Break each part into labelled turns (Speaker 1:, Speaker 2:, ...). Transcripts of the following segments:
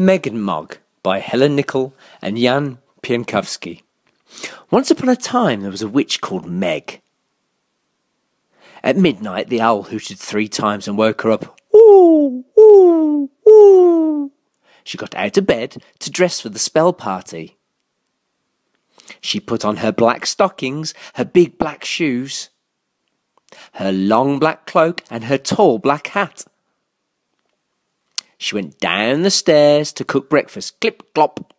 Speaker 1: Meg and Mog by Helen Nicoll and Jan Pienkowski. Once upon a time there was a witch called Meg. At midnight the owl hooted three times and woke her up. Ooh, ooh, ooh. She got out of bed to dress for the spell party. She put on her black stockings, her big black shoes, her long black cloak, and her tall black hat. She went down the stairs to cook breakfast. Clip clop.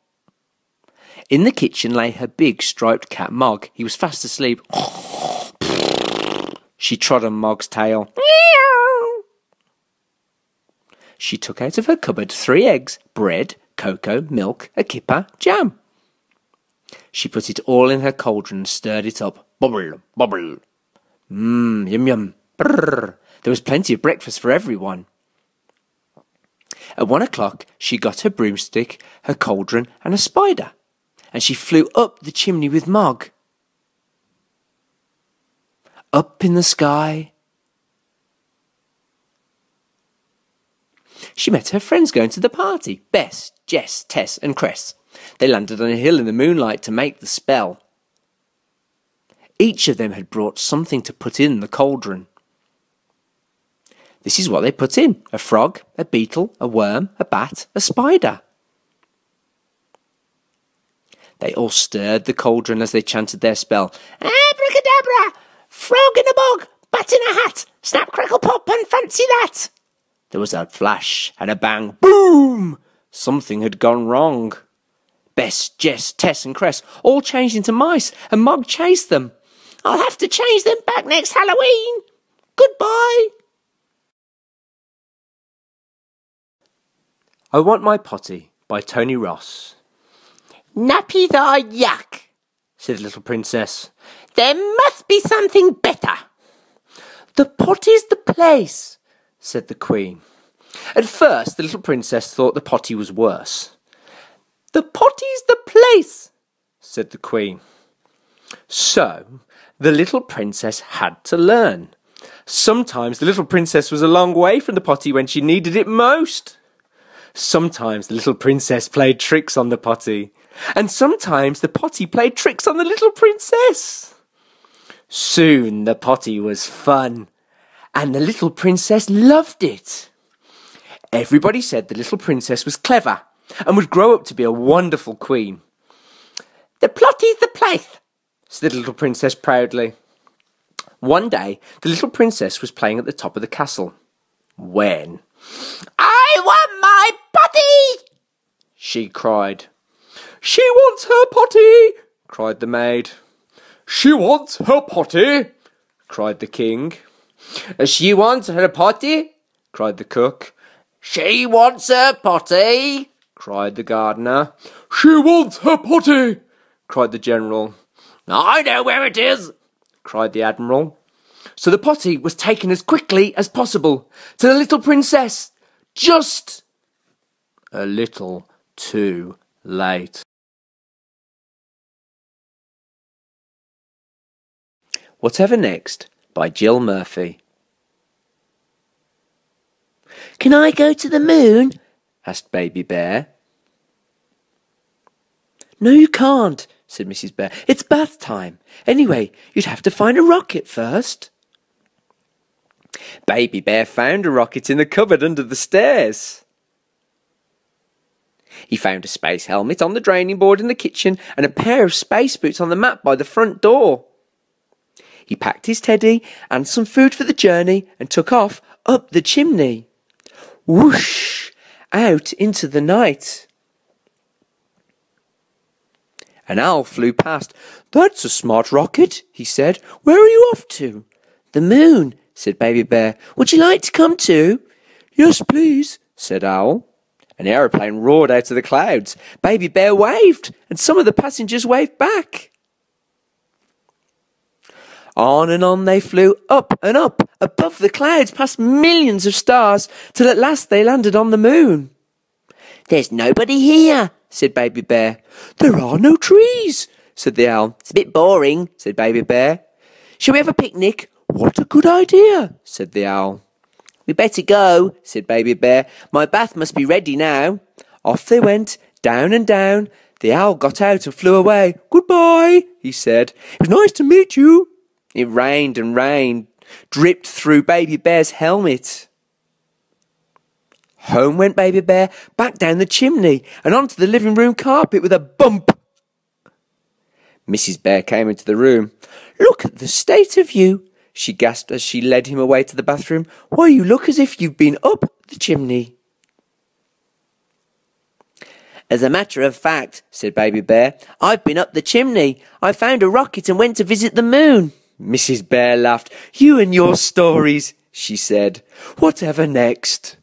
Speaker 1: In the kitchen lay her big striped cat Mog. He was fast asleep. She trod on Mog's tail. She took out of her cupboard three eggs, bread, cocoa, milk, a kipper, jam. She put it all in her cauldron and stirred it up. Bubble, bubble. Mmm, yum yum. Brrr. There was plenty of breakfast for everyone. At one o'clock, she got her broomstick, her cauldron, and a spider, and she flew up the chimney with Mog. Up in the sky. She met her friends going to the party Bess, Jess, Tess, and Cress. They landed on a hill in the moonlight to make the spell. Each of them had brought something to put in the cauldron. This is what they put in a frog, a beetle, a worm, a bat, a spider. They all stirred the cauldron as they chanted their spell Abracadabra! Frog in a bog, bat in a hat, snap, crackle, pop, and fancy that! There was a flash and a bang, boom! Something had gone wrong. Bess, Jess, Tess, and Cress all changed into mice, and Mog chased them. I'll have to change them back next Halloween. Goodbye. I Want My Potty by Tony Ross. Nappy thy yuck, said the little princess. There must be something better. The potty's the place, said the queen. At first, the little princess thought the potty was worse. The potty's the place, said the queen. So, the little princess had to learn. Sometimes the little princess was a long way from the potty when she needed it most. Sometimes the little princess played tricks on the potty, and sometimes the potty played tricks on the little princess. Soon the potty was fun, and the little princess loved it. Everybody said the little princess was clever and would grow up to be a wonderful queen. The potty's the place, said the little princess proudly. One day, the little princess was playing at the top of the castle. When? Potty! She cried. She wants her potty! cried the maid. She wants her potty! cried the king. She wants her potty! cried the cook. She wants her potty! cried the gardener. She wants her potty! cried the general. I know where it is! cried the admiral. So the potty was taken as quickly as possible to the little princess, just a little too late. Whatever Next by Jill Murphy. Can I go to the moon? asked Baby Bear. No, you can't, said Mrs. Bear. It's bath time. Anyway, you'd have to find a rocket first. Baby Bear found a rocket in the cupboard under the stairs. He found a space helmet on the draining board in the kitchen and a pair of space boots on the mat by the front door. He packed his teddy and some food for the journey and took off up the chimney. Whoosh! Out into the night. An owl flew past. That's a smart rocket, he said. Where are you off to? The moon, said Baby Bear. Would you like to come too? Yes, please, said Owl. An aeroplane roared out of the clouds. Baby Bear waved, and some of the passengers waved back. On and on they flew, up and up, above the clouds, past millions of stars, till at last they landed on the moon. There's nobody here, said Baby Bear. There are no trees, said the owl. It's a bit boring, said Baby Bear. Shall we have a picnic? What a good idea, said the owl. We better go, said Baby Bear. My bath must be ready now.
Speaker 2: Off they went, down and down. The owl got out and flew away. Goodbye, he said. It was nice to meet you. It rained and rained, dripped through Baby Bear's helmet. Home went Baby Bear, back down the chimney and onto the living room carpet with a bump. Mrs. Bear came into the room. Look at the state of you, she gasped as she led him away to the bathroom. Why, you look as if you've been up the chimney. As a matter of fact, said Baby Bear, I've been up the chimney. I found a rocket and went to visit the moon. Mrs. Bear laughed. You and your stories, she said. Whatever next?